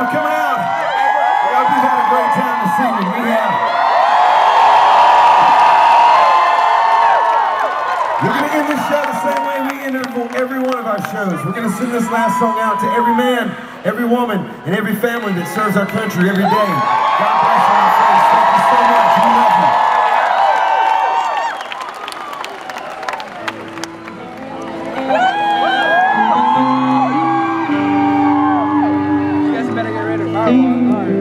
for coming out. I hope you've had a great time this evening. We have. We're going to end this show the same way we end every one of our shows. We're going to send this last song out to every man, every woman, and every family that serves our country every day. God bless you. Lord.